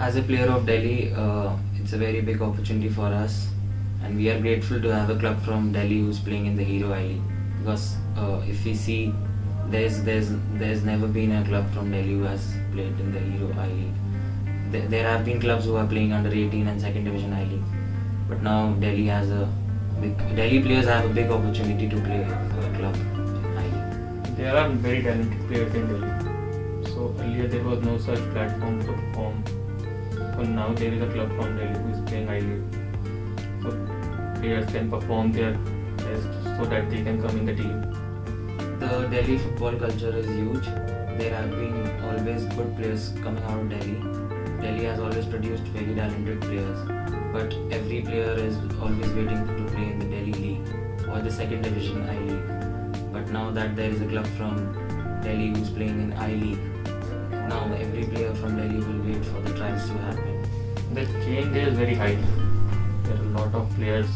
As a player of Delhi, uh, it's a very big opportunity for us, and we are grateful to have a club from Delhi who's playing in the Hero I League. Because uh, if we see, there's there's there's never been a club from Delhi who has played in the Hero I League. There, there have been clubs who are playing under 18 and second division I League, but now Delhi has a big Delhi players have a big opportunity to play for a club I League. There are very talented players in Delhi. So earlier there was no such platform to perform. So now there is a club from Delhi who is playing I League. So players can perform their best so that they can come in the team. The Delhi football culture is huge. There have been always good players coming out of Delhi. Delhi has always produced very talented players, but every player is always waiting to play in the Delhi League or the second division I League. But now that there is a club from Delhi who's playing in I League, now every player from Delhi will wait for the trials to happen. The change is very high. There are a lot of players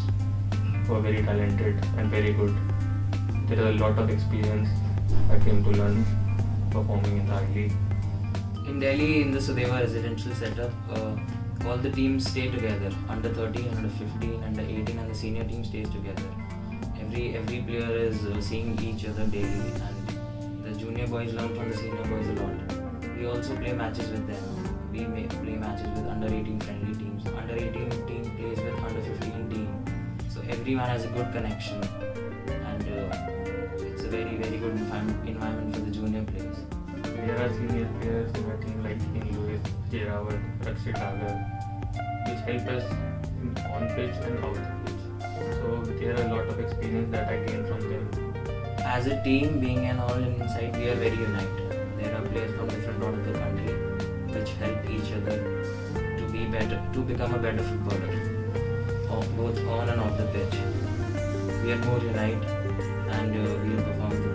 who are very talented and very good. There is a lot of experience I came to learn performing in the League. In Delhi, in the Sudeva residential setup, uh, all the teams stay together. Under 13, under 15, under 18, and the senior team stays together. Every every player is uh, seeing each other daily, and the junior boys learn from the senior boys a lot. We also play matches with them. We may play matches with under 18 everyone has a good connection, and uh, it's a very very good environment for the junior players. There are senior players in our team like Kean Lewis, Jay Rawat, Rakshit Dagar, which help us on pitch and off the pitch. So there are a lot of experience that I gained from them. As a team, being an all Indian side, we are very united. There are players from different parts of the country which help each other to be better, to become a better footballer, both on and off the pitch. We are more united and uh, we will perform